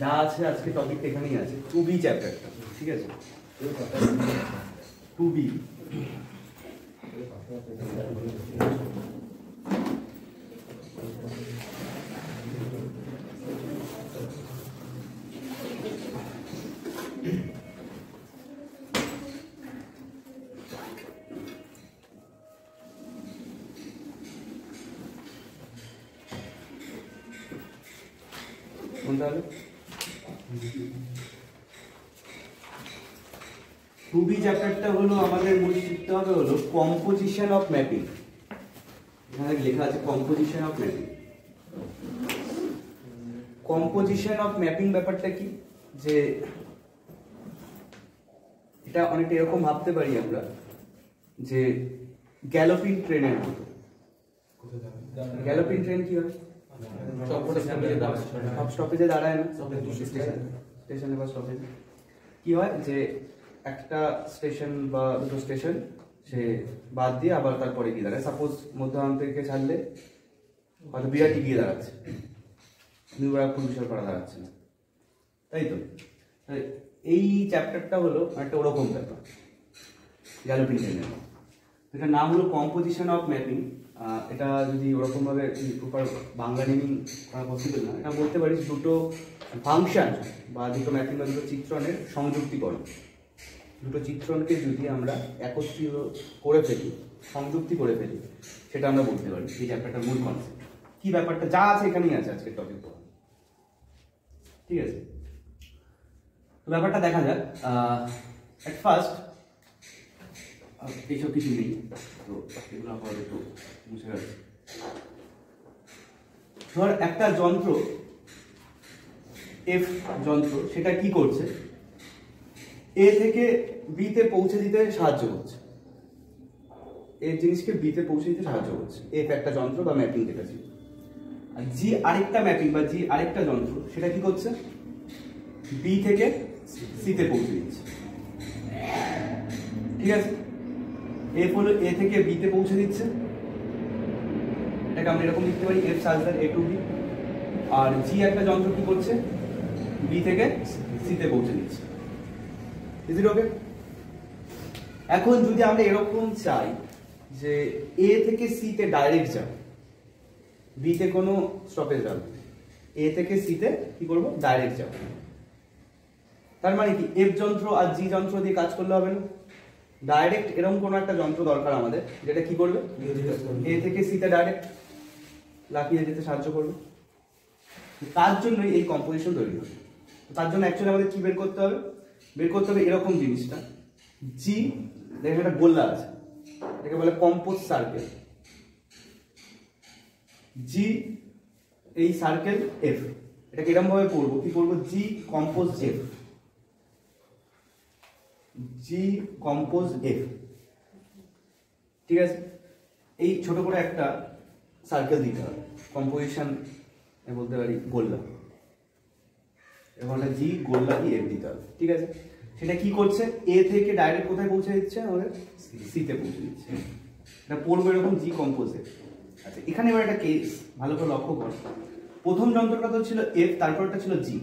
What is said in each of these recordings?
যা আছে আজকে টপিক এখানেই আছে। টু বি চ্যাপ্টারটা ঠিক আছে? টু বি টু বি চ্যাপ্টারটা হলো আমাদের মূল শিখতে হবে হলো কম্পোজিশন অফ ম্যাপিং এখানে লেখা আছে composition of mapping composition of mapping ব্যাপারটা কি? যে এটা অনেকটা এরকম ভাবতে পারি আমরা যে গ্যালোপিং ট্রেনের মতো। গ্যালোপিং ট্রেন কি হয়? সব স্টপেজে দাঁড়ায় না। স্টেশনে বা স্টপেজে কি হয়? যে একটা স্টেশন বা দুটো স্টেশন, সে বাদ দিয়ে আবার তারপরে গিয়ে দাঁড়ায়। সাপোজ মধ্যম থেকে ছাড়লে হয়তো বিরাটি গিয়ে দাঁড়াচ্ছে। নিউ ব্যারাকপুর বিশালপাড়া দাঁড়াচ্ছে না। তাই তো? এই চ্যাপ্টারটা হলো একটা ওরকম ব্যাপার। গ্যালোপিং ট্রেনের এটার নাম হলো কম্পোজিশন অফ ম্যাপিং এটা যদি ওরকমভাবে প্রপার বাংলা নেমিং করা পসিবল না, এটা বলতে পারিস দুটো ফাংশন বা দুটো ম্যাপিং বা দুটো চিত্রণের সংযুক্তিকরণ। দুটো চিত্রণকে যদি আমরা একত্রিত করে ফেলি, সংযুক্তি করে ফেলি, সেটা আমরা বলতে পারি। এই চ্যাপ্টারটার মূল কনসেপ্ট কি ব্যাপারটা? যা আছে এখানেই আছে আজকের টপিক ঠিক আছে? তো ব্যাপারটা দেখা যাক। অ্যাট ফার্স্ট এইসব কিছু নেই। তো এগুলো আপাতত একটু মুছে গেছে ধর একটা যন্ত্র এফ যন্ত্র, সেটা কি করছে? এ থেকে বিতে পৌঁছে দিতে সাহায্য করছে। এই জিনিসকে বিতে পৌঁছে দিতে সাহায্য করছে। এফ একটা যন্ত্র বা ম্যাপিং ছিল। আর জি আরেকটা ম্যাপিং বা জি আরেকটা যন্ত্র, সেটা কি করছে? বি থেকে সিতে পৌঁছে দিচ্ছে। ঠিক আছে? এফ হলো এ থেকে বিতে পৌঁছে দিচ্ছে। এটাকে আমরা এরকম লিখতে পারি, এফ সার্জার এ টু বি। আর জি একটা যন্ত্র কি করছে? বি থেকে সিতে পৌঁছে দিচ্ছে। ইজ ইট ওকে এখন যদি আমরা এরকম চাই যে এ থেকে সিতে ডাইরেক্ট যাব বিতে কোনো স্টপেজ যাব এ থেকে সিতে কি করব? ডাইরেক্ট যাব তার মানে কি? এফ যন্ত্র আর জি যন্ত্র দিয়ে কাজ করলে হবে না। ডাইরেক্ট এরকম কোনো একটা যন্ত্র দরকার আমাদের, যেটা কি করবে? এ থেকে সিতে ডাইরেক্ট লাফিয়ে যেতে সাহায্য করবে। তার জন্যই এই কম্পোজিশন তৈরি হবে তার জন্য অ্যাকচুয়ালি আমাদের কি বের করতে হবে? বের করতে হবে এরকম জিনিসটা। জি দেখেন একটা গোল্লা আছে। এটাকে বলে কম্পোজ সার্কেল জি এই সার্কেল এফ এটাকে এরকম ভাবে পড়ব। কি পড়ব? G compose F G compose F ঠিক আছে? এই ছোট করে একটা সার্কেল দিতে হবে। কম্পোজিশন বলতে পারি গোল্লা। এবং জি গোল্লা দিয়ে এফ দিতে হবে ঠিক আছে? সেটা কি করছে? এ থেকে ডাইরেক্ট কোথায় পৌঁছে দিচ্ছে? আমাদের সিতে পৌঁছে দিচ্ছে। এটা পড়ব এরকম জি কম্পোজ আচ্ছা এখানে এবার একটা কেস ভালো করে লক্ষ্য কর। প্রথম যন্ত্রটা তো ছিল এফ তারপরটা ছিল জি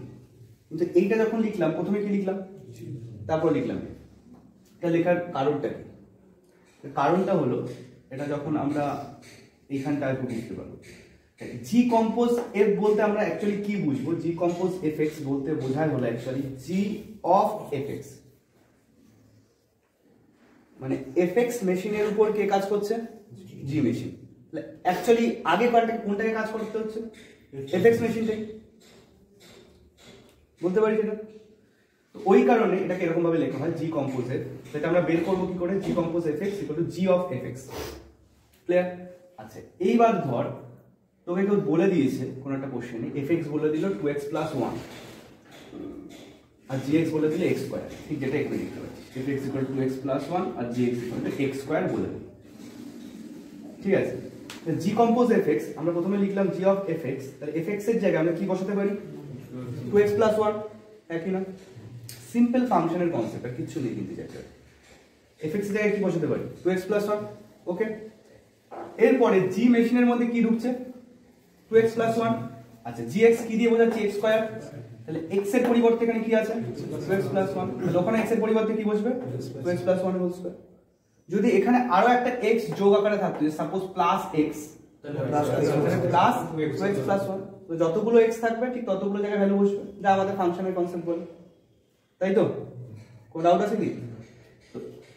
কিন্তু এইটা যখন লিখলাম প্রথমে কি লিখলাম? তারপর লিখলাম এটা লেখার কারণটা কি? কারণটা হলো এটা যখন আমরা এইখানটা একটু বুঝতে পারব। জি কম্পোজ এফ বলতে আমরা অ্যাকচুয়ালি কি বুঝব? জি কম্পোজ এফ এক্স বলতে বোঝায় হলো actually G of F x মানে এফ এক্স মেশিনের উপর কে কাজ করছে? জি মেশিন অ্যাকচুয়ালি আগে কোনটা কোনটাকে কাজ করতে হচ্ছে? এফ এক্স মেশিনটাই বলতে পারি সেটা ওই কারণে এটাকে এরকম ভাবে লেখা হয় জি কম্পোজে সেটা আমরা বের করব কি করে? G compose F x equal to G of F x clear আচ্ছা এইবার ধর তোকে কেউ বলে দিয়েছে কোনো একটা কোশ্চেনে এফ এক্স বলে দিল টু এক্স প্লাস ওয়ান আর জি এক্স বলে দিলে এক্স স্কোয়ার ঠিক যেটা এখানে লিখতে পারছিস F x equal to x plus one R G x equal to x square বলে দিল। ঠিক আছে? জি কম্পোজ এফ এক্স আমরা প্রথমে লিখলাম জি অফ এফ এক্স তাহলে এফ এক্সের জায়গায় আমরা কি বসাতে পারি? টু এক্স প্লাস ওয়ান একই না? সিম্পল ফাংশনের কনসেপ্ট আর কিছু নেই কিন্তু চ্যাপ্টার এফ এক্স জায়গায় কি বসাতে পারি? Two x plus one okay এরপরে জি মেশিনের মধ্যে কি ঢুকছে? টু এক্স প্লাস ওয়ান আচ্ছা জি এক্স কি দিয়ে বোঝাচ্ছি? এক্স স্কোয়ার তাহলে এক্সের পরিবর্তে এখানে কি আছে? টু এক্স প্লাস ওয়ান তাহলে ওখানে এক্সের পরিবর্তে কি বসবে? Two x plus one whole square যদি এখানে আরও একটা এক্স যোগ আকারে থাকতো suppose plus x plus two x plus one তো যতগুলো এক্স থাকবে, ঠিক ততগুলো জায়গায় ভ্যালু বসবে। যা আমাদের ফাংশনের কনসেপ্ট বলে। তাই তো? কোনো ডাউট আছে কি?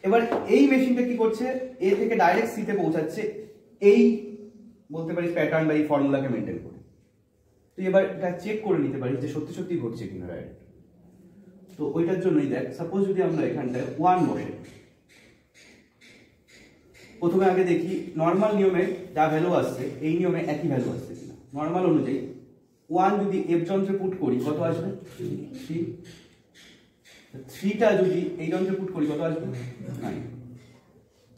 এবার এই মেশিনটা কি করছে? এ থেকে ডাইরেক্ট সি তে পৌঁছাচ্ছে এই বলতে পারিস প্যাটার্ন বা এই ফর্মুলাকে মেনটেন করে। তুই এবার এটা চেক করে নিতে পারিস যে সত্যি সত্যি ঘটছে কিনা ডাইরেক্ট তো ওইটার জন্যই দেখ সাপোজ যদি আমরা এখানটায় ওয়ান বসে প্রথমে আগে দেখি নর্মাল নিয়মে যা ভ্যালু আসছে, এই নিয়মে একই ভ্যালু আসছে কিনা। নর্মাল অনুযায়ী ওয়ান যদি এফ যন্ত্রে পুট করি, কত আসবে? থ্রি থ্রিটা যদি এই যন্ত্রে পুট করি, কত আসবে?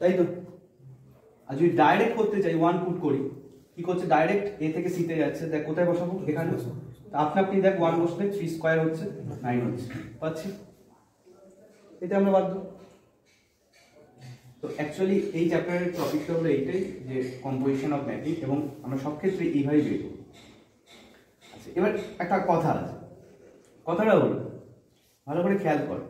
তাই তো? আর যদি ডাইরেক্ট করতে চাই ওয়ান পুট করি কি করছে? ডাইরেক্ট এ থেকে সিতে যাচ্ছে। দেখ, কোথায় বসাবো? এখানে আপনি আপনি দেখ ওয়ান বসলে থ্রি স্কোয়ার হচ্ছে নাইন হচ্ছে। পাচ্ছি? এটা আমরা বাধ্য তো অ্যাকচুয়ালি এই চ্যাপ্টারের টপিকটা হলো এইটাই, যে কম্পোজিশন অফ ম্যাপিং এবং আমরা সব ক্ষেত্রে এইভাবেই বের করব। আচ্ছা এবার একটা কথা আছে। কথাটা হলো, ভালো করে খেয়াল কর।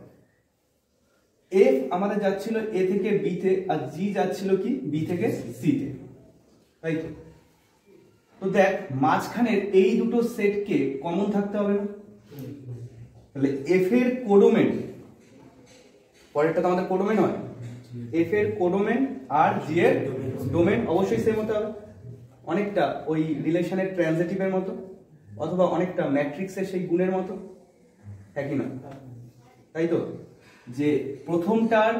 এফ আমাদের যাচ্ছিল এ থেকে বি তে, আর জি যাচ্ছিল কি? বি থেকে সি তে। তাই তো? তো দেখ, মাঝখানের এই দুটো সেটকে কমন থাকতে হবে না? তাহলে এফ এর কোডোমেন পরেরটা তো আমাদের কোডোমেন হয়। এফ এর কোডোমেন আর জি এর ডোমেন অবশ্যই সেম হতে হবে। অনেকটা ওই রিলেশনের ট্রানজিটিভের মতো, অথবা অনেকটা ম্যাট্রিক্সের সেই গুণের মতো। একই না তাই তো? যে প্রথমটার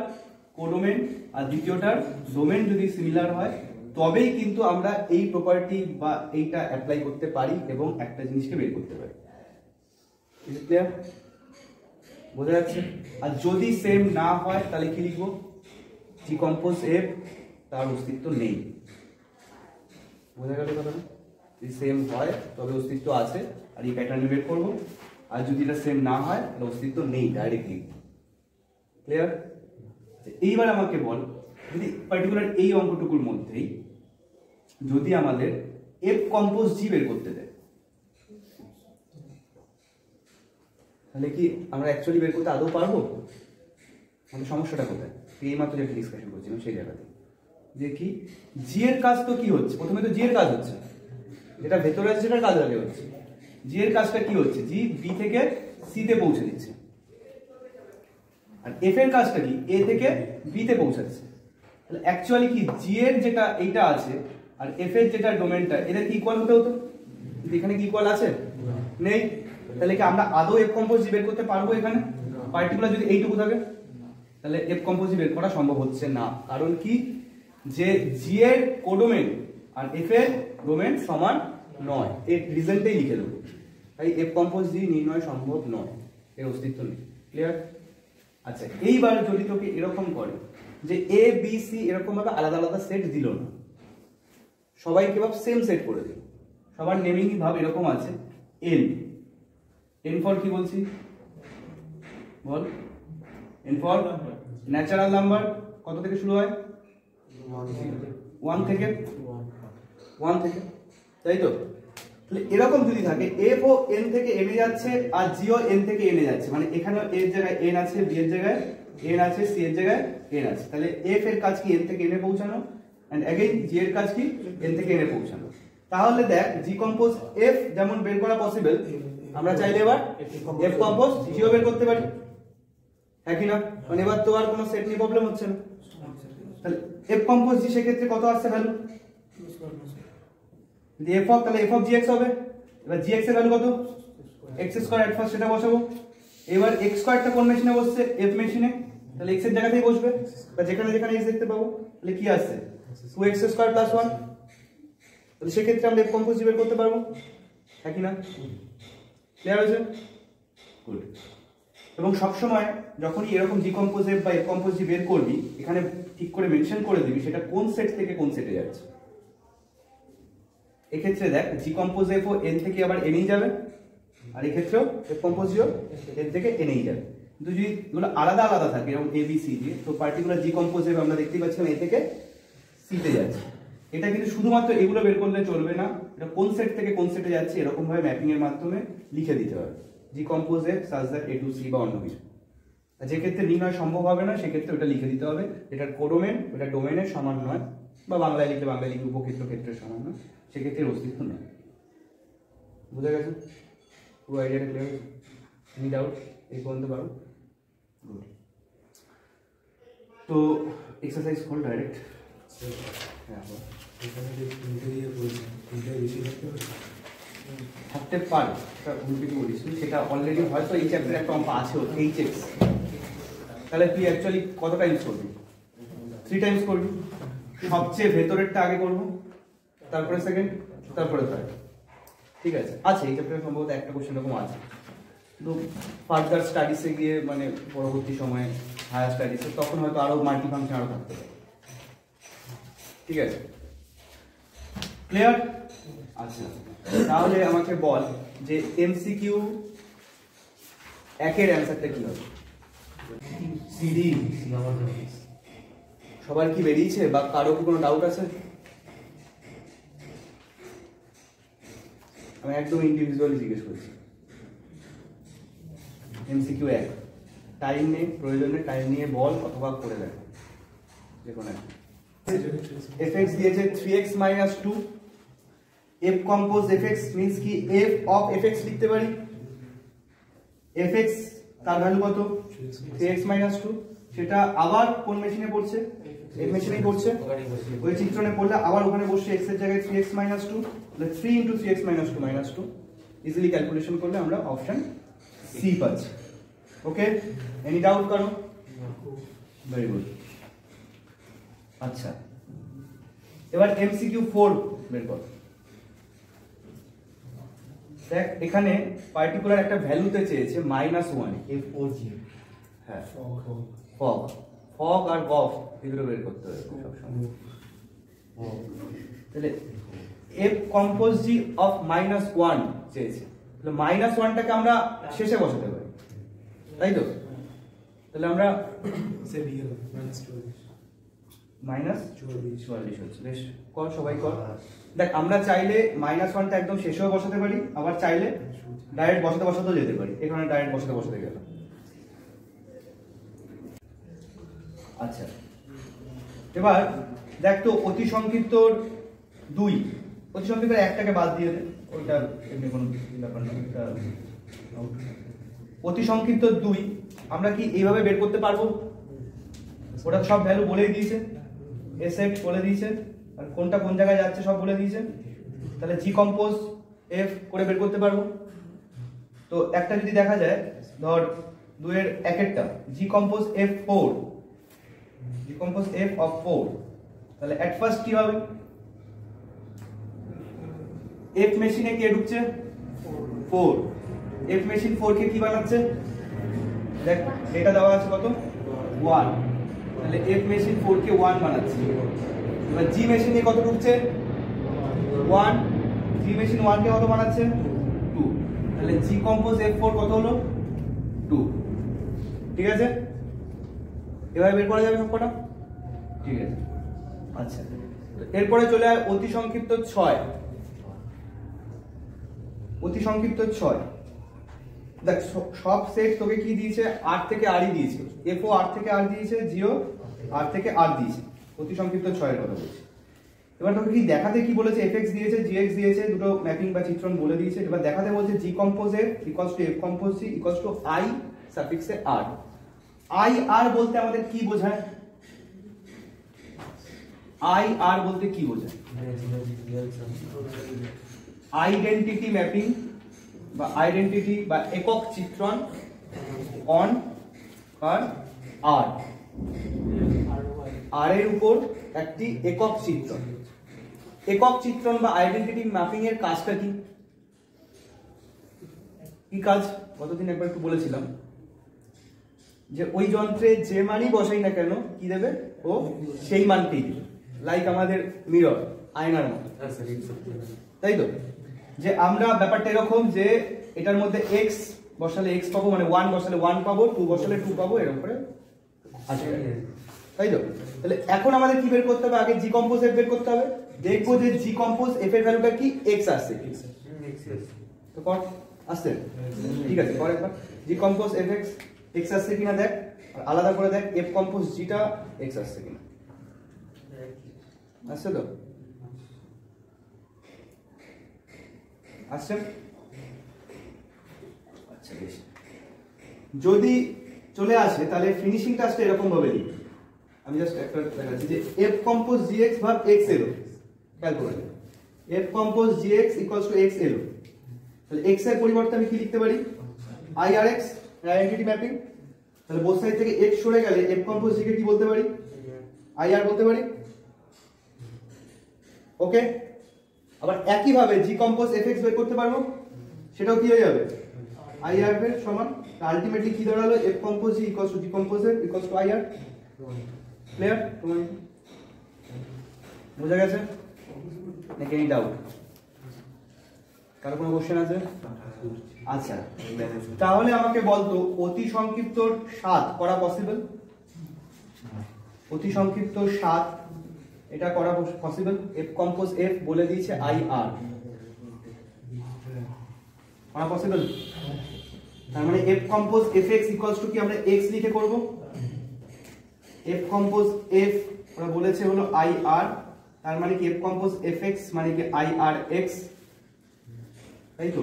কোডোমেন আর দ্বিতীয়টার ডোমেন যদি সিমিলার হয় তবেই কিন্তু আমরা এই প্রপার্টি বা এইটা অ্যাপ্লাই করতে পারি এবং একটা জিনিসকে বের করতে পারি। বোঝা যাচ্ছে? আর যদি সেম না হয়, তাহলে কি লিখব? জি কম্পোজ এফ তার অস্তিত্ব নেই। বোঝা গেল কথাটা? যদি সেম হয়, তবে অস্তিত্ব আছে, আর এই প্যাটার্নে বের করব। আর যদি এটা সেম না হয়, তাহলে অস্তিত্ব নেই ডাইরেক্টলি ক্লিয়ার এইবার আমাকে বল যদি পার্টিকুলার এই অঙ্কটুকুর মধ্যেই যদি আমাদের এফ কম্পোজ জি বের করতে দেয়, তাহলে কি আমরা অ্যাকচুয়ালি বের করতে আদৌ পারব? আমাদের সমস্যাটা কোথায়? এই মাত্র যেটা ডিসকাশন করছিলাম সেই জায়গাতে। যে কি জি এর কাজ তো কি হচ্ছে? প্রথমে তো জি এর কাজ হচ্ছে। যেটা ভেতরে আছে সেটার কাজ আগে হচ্ছে। জি এর কাজটা কি হচ্ছে? জি বি থেকে সি তে পৌঁছে দিচ্ছে। আর এফ এর কাজটা কি? এ থেকে বি তে পৌঁছাচ্ছে তাহলে অ্যাকচুয়ালি কি জি এর যেটা এইটা আছে আর এফ এর যেটা ডোমেনটা এদের কি ইকুয়াল হতে হতো? এখানে কি ইকুয়াল আছে? নেই? তাহলে কি আমরা আদৌ এফ কম্পোজ বের করতে পারব এখানে? পার্টিকুলার যদি এইটুকু থাকে, তাহলে এফ কম্পোজ বের করা সম্ভব হচ্ছে না। কারণ কি? যে জি এর কোডোমেন আর এফ এর ডোমেন সমান নয়। এর রিজনটাই লিখে দেবো। তাই এফ কম্পোজ জি নির্ণয় সম্ভব নয়। এর অস্তিত্ব নেই। ক্লিয়ার আচ্ছা এইবার যদি তোকে এরকম করে যে এ বি সি এরকম ভাবে আলাদা আলাদা সেট দিল না। সবাইকে ভাব সেম সেট করে দিল। সবার নেমিং ভাব এরকম আছে এন এন ফর কি বলছি? বল। এন ফর ন্যাচারাল নাম্বার কত থেকে শুরু হয়? ওয়ান থেকে? ওয়ান থেকে। তাই তো? তাহলে এরকম যদি থাকে এফ ও এন থেকে এনে যাচ্ছে আর জিও এন থেকে এনে যাচ্ছে। মানে এখানে এর জায়গায় এন আছে বি এর জায়গায় এন আছে সি এর জায়গায় এন আছে। তাহলে এফ এর কাজ কি এন থেকে এনে পৌঁছানো? অ্যান্ড অ্যাগেইন জি এর কাজ কি এন থেকে এনে পৌঁছানো? তাহলে দেখ জি কম্পোজ এফ যেমন বের করা পসিবল আমরা চাইলে এবার এফ কম্পোজ জিও বের করতে পারি। হ্যাঁ কি না? মানে এবার তো আর কোনো সেট নিয়ে প্রবলেম হচ্ছে না। তাহলে এফ কম্পোজ জি সেক্ষেত্রে কত আসছে ভ্যালু যদি এফ অফ তাহলে এফ অফ জি এক্স হবে। এবার জি এক্সের ভ্যালু কত? এক্স স্কোয়ার এট ফার্স্ট সেটা বসাবো। এবার এক্স স্কোয়ারটা কোন মেশিনে বসছে? এফ মেশিনে তাহলে এক্সের জায়গাতেই বসবে। বা যেখানে যেখানে এক্স দেখতে পাবো। তাহলে কি আসছে? Two x square plus one তাহলে সেক্ষেত্রে আমরা এফ কম্পোজ বের করতে পারব। হ্যাঁ কি না? ক্লিয়ার হয়েছে? গুড এবং সবসময় যখনই এরকম জি কম্পোজ বা এফ কম্পোজ বের করবি, এখানে ঠিক করে মেনশন করে দিবি সেটা কোন সেট থেকে কোন সেটে যাচ্ছে। এক্ষেত্রে দেখ জি কম্পোজ এফ ও এন থেকে আবার এনেই যাবে। আর এক্ষেত্রেও এফ কম্পোজ জিও এন থেকে এনেই যাবে। কিন্তু যদি এগুলো আলাদা আলাদা থাকে এরকম এ বি সি দিয়ে তো পার্টিকুলার জি কম্পোজ এফ আমরা দেখতেই পাচ্ছিলাম এ থেকে সিতে যাচ্ছে। এটা কিন্তু শুধুমাত্র এগুলো বের করলে চলবে না, এটা কোন সেট থেকে কোন সেটে যাচ্ছে এরকম ভাবে ম্যাপিং এর মাধ্যমে লিখে দিতে হবে। G compose F such that A to C বা অন্য কিছু। যে ক্ষেত্রে নির্ণয় সম্ভব হবে না, সেক্ষেত্রে ওটা লিখে দিতে হবে। এটার কোডোমেন ওটা ডোমেনের সমান নয়, বা বাংলায় লিখলে বাংলায় লিখলে উপক্ষেত্র ক্ষেত্রের সমান নয়, সেক্ষেত্রে অস্তিত্ব নয় বুঝা গেছে? পুরো আইডিয়াটা ক্লিয়ার এনি ডাউট এই পর্যন্ত পারো. তো এক্সারসাইজ করুন ডাইরেক্ট হ্যাঁ। এখানে যে তিনটে দিয়ে বলছি তিনটায় বেশি থাকতে থাকতে পারে সেটা উল্টে বলিস। সেটা অলরেডি হয়তো এই চ্যাপ্টারে একটা অঙ্ক আছে এইচ এক্স তাহলে তুই অ্যাকচুয়ালি কত টাইমস করবি? থ্রি টাইমস করবি। সবচেয়ে ভেতরেরটা আগে করব তারপরে সেকেন্ড তারপরে থার্ড ঠিক আছে আছে এই চ্যাপ্টারে সম্ভবত একটা কোশ্চেন এরকম আছে কিন্তু ফার্দার স্টাডিসে গিয়ে মানে পরবর্তী সময়ে হায়ার স্টাডিসে তখন হয়তো আরও মাল্টি ফাংশন আরও থাকতে পারে ঠিক আছে ক্লিয়ার আচ্ছা তাহলে আমাকে বল যে এমসিকিউ একের অ্যান্সারটা কি হবে সিডি সবার কি বেরিয়েছে বা কারও কি কোনো ডাউট আছে আমি একদম ইন্ডিভিজুয়ালি জিজ্ঞেস করছি এমসিকিউ এক টাইম নেই প্রয়োজনে টাইম নিয়ে বল অথবা করে দেখ যে কোনো একটা এফ এক্স দিয়েছে three x minus two F compose F x means কি এফ অফ এফ এক্স লিখতে পারি এফ এক্স তার ভ্যালু কত? থ্রি এক্স মাইনাস টু সেটা আবার কোন মেশিনে পড়ছে? এফ মেশিনেই পড়ছে। ওই চিত্রণে পড়লে আবার ওখানে বসে এক্সের জায়গায় থ্রি এক্স মাইনাস টু তাহলে three into three x minus two minus two easily calculation করলে আমরা অপশন সি পাচ্ছি। ওকে এনি ডাউট করো ভেরি গুড আচ্ছা। এবার এমসিকিউ ফোর বের কর। দেখ, এখানে পার্টিকুলার একটা ভ্যালুতে চেয়েছে মাইনাস ওয়ান হ্যাঁ। ফগ। ফগ আর গফ এগুলো বের করতে হবে সবসময়। তাহলে F compose G of minus one চেয়েছে। তাহলে মাইনাস ওয়ানটাকে আমরা শেষে বসাতে পারি। তাই তো? তাহলে আমরা মাইনাস চুয়াল্লিশ। চুয়াল্লিশ। হচ্ছে। বেশ কর সবাই কর। দেখ আমরা চাইলে মাইনাস ওয়ানটা একদম শেষেও বসাতে পারি আবার চাইলে ডাইরেক্ট বসাতে বসাতেও যেতে পারি। এখানে ডাইরেক্ট বসাতে বসাতে গেল। আচ্ছা। এবার দেখ তো অতি সংক্ষিপ্ত দুই। অতি সংক্ষিপ্ত একটাকে বাদ দিয়ে দে। ওইটা এমনি কোনো ব্যাপার না অতি সংক্ষিপ্ত দুই, আমরা কি এইভাবে বের করতে পারব? ওটা সব ভ্যালু বলেই দিয়েছে। এসেট বলে দিয়েছে। আর কোনটা কোন জায়গায় যাচ্ছে সব বলে দিয়েছে। তাহলে জি কম্পোজ এফ করে বের করতে পারব। তো একটা যদি দেখা যায়, ধর দুয়ের এক একটা G compose F four compose F of four তাহলে এট ফার্স্ট কি হবে? এফ মেশিনে কে ঢুকছে? ফোর এফ মেশিন ফোর কে কি বানাচ্ছে? দেখ ডেটা দেওয়া আছে কত? ওয়ান তাহলে এফ মেশিন ফোর কে ওয়ান বানাচ্ছে। এবার জি মেশিনে কত ঢুকছে? ওয়ান জি মেশিন ওয়ান কে কত বানাচ্ছে? টু তাহলে জি কম্পোজ এফ ফোর কত হলো? টু ঠিক আছে? এভাবে বের করা যাবে সবকটা ঠিক আছে। আচ্ছা। এরপরে চলে আয় অতি সংক্ষিপ্ত ছয়। অতি সংক্ষিপ্ত ছয়। দেখ সব সেট তোকে কি দিয়েছে? আর থেকে আরই দিয়েছে। এফ ও আর থেকে আর দিয়েছে জিও আর থেকে আর দিয়েছে। অতি সংক্ষিপ্ত ছয়ের কথা বলছি। এবার তোকে কি দেখাতে কি বলেছে? এফ এক্স দিয়েছে জি এক্স দিয়েছে দুটো ম্যাপিং বা চিত্রণ বলে দিয়েছে। এবার দেখাতে বলছে G compose F equals to F compose C equals to I সাফিক্সে আর আই আর বলতে আমাদের কি বোঝায়? আই আর বলতে কি বোঝায়? আইডেন্টিটি ম্যাপিং বা আইডেন্টিটি বা একক চিত্রণ অন আর আর আর এর উপর একটি একক চিত্রণ। একক চিত্রণ বা আইডেন্টিটি ম্যাপিং এর কাজটা কি কাজ? গতদিন একবার একটু বলেছিলাম। যে ওই যন্ত্রে যে মানই বসাই না কেন কি দেবে? ও সেই মানকেই দেবে। লাইক আমাদের মিরর আয়নার মতো। তাই তো? যে আমরা ব্যাপারটা এরকম যে এটার মধ্যে এক্স বসালে এক্স পাবো মানে ওয়ান বসালে ওয়ান পাবো টু বসালে টু পাবো এরকম করে। আছে তাই তো? তাহলে এখন আমাদের কি বের করতে হবে? আগে জি কম্পোজ এফ বের করতে হবে। দেখব যে জি কম্পোজ এফ এর ভ্যালুটা কি? এক্স আসছে। তো কর আসছে? ঠিক আছে পরে একবার। G compose F x x আসছে কিনা দেখ, আর আলাদা করে দেখ এফ কম্পোজ জিটা এক্স আসছে কিনা। আসছে তো? আসছে আচ্ছা বেশ। যদি চলে আসে, তাহলে ফিনিশিং টাচটা এরকম ভাবে দিই। আমি জাস্ট একটা দেখাচ্ছি যে এফ কম্পোজ জি এক্স ভাগ এক্স এলো খেয়াল করে F compose G x equals to x এলো তাহলে এক্সের পরিবর্তে আমি কি লিখতে পারি? I R x identity mapping তাহলে বোথ সাইড থেকে এক্স সরে গেলে এফ কম্পোজ কে কি বলতে পারি? আই আর বলতে পারি? ওকে আবার একই ভাবে জি কম্পোজ এফ এক্স বের করতে পারব সেটাও কি হয়ে যাবে? আই আর এর সমান আলটিমেটলি কি দাঁড়াল? F compose G equals to G compose এর equals to I R clear তোমার বোঝা গেছে? নাকি এনি ডাউট কারও কোনো কোশ্চেন আছে? আচ্ছা। তাহলে আমাকে বলতো অতি সংক্ষিপ্ত সাত করা পসিবল অতি সংক্ষিপ্ত সাত এটা করা পসিবল এফ কম্পোজ এফ বলে দিয়েছে আই আর করা পসিবল তার মানে F compose F x equals to কি আমরা এক্স লিখে করব? এফ কম্পোজ এফ ওরা বলেছে হলো আই আর তার মানে কি এফ কম্পোজ এফ এক্স মানে কি আই আর এক্স তাই তো?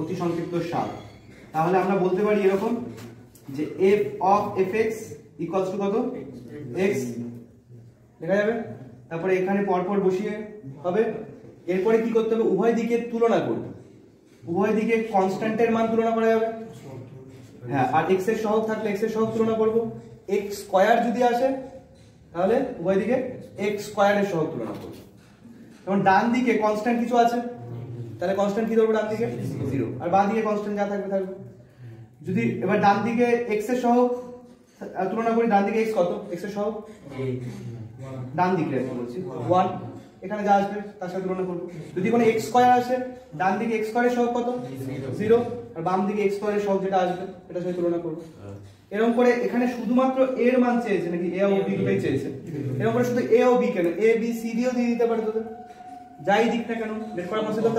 অতি সংক্ষিপ্ত সাত তাহলে আমরা বলতে পারি এরকম যে F of F x equals to কত? এক্স দেখা যাবে? তারপরে এখানে পরপর বসিয়ে হবে। এরপরে কি করতে হবে? উভয় দিকে তুলনা করব। উভয় দিকে কনস্ট্যান্টের মান তুলনা করা যাবে। হ্যাঁ আর এক্সের সহগ থাকলে এক্সের সহগ তুলনা করব। এক্স স্কয়ার যদি আসে, তাহলে উভয় দিকে এক্স স্কয়ারের সহগ তুলনা করব। যেমন ডান দিকে কনস্ট্যান্ট কিছু আছে তাহলে কনস্ট্যান্ট কি ধরবো ডান দিকে? জিরো আর বাঁ দিকে কনস্ট্যান্ট যা থাকবে থাকবে। যদি এবার ডান দিকে এক্সের আহ, তুলনা করি ডান দিকে এক্স কত? এক্সের সহগ? ডান দিকে বলছি। ওয়ান এখানে যা আসবে তার সাথে তুলনা করব। যদি কোনো এক্স স্কয়ার আসে ডান দিকে এক্স স্কয়ারের সহগ কত? জিরো আর বাম দিকে এক্স স্কয়ারের সহগ যেটা আসবে এটার সাথে তুলনা করব। এরকম করে এখানে শুধুমাত্র এর মান চেয়েছে নাকি এ ও বি চেয়েছে? এরকম করে শুধু এ ও বি কেন? এ বি সি ডিও দিয়ে দিতে পারে তোদের। যাই দিক না কেন, বের করা পসিবল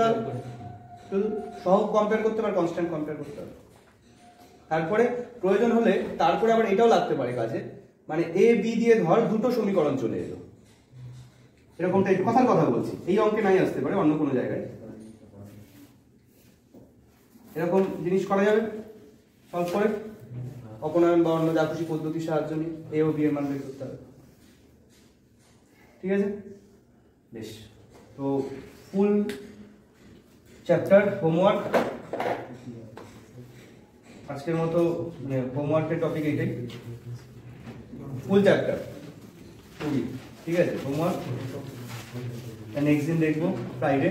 শুধু সহগ কম্পেয়ার করতে পারে কনস্ট্যান্ট কম্পেয়ার করতে পারে তারপরে প্রয়োজন হলে তারপরে আবার এটাও লাগতে পারে কাজে মানে এ বি দিয়ে ধর দুটো সমীকরণ চলে এলো। এরকমটা একটু কথার কথা বলছি। এই অঙ্কে নাই আসতে পারে, অন্য কোনো জায়গায়। এরকম জিনিস করা যাবে সলভ করে। অপনয়ন বা অন্য যা খুশি পদ্ধতির সাহায্য নিয়ে এ ও বি এর মান বের করতে হবে। ঠিক আছে? বেশ। তো ফুল চ্যাপ্টার হোমওয়ার্ক আজকের মতো হোমওয়ার্কের টপিক এইটাই। ফুল চ্যাপ্টার খুবই। ঠিক আছে হোমওয়ার্ক নেক্সট দিন দেখব ফ্রাইডে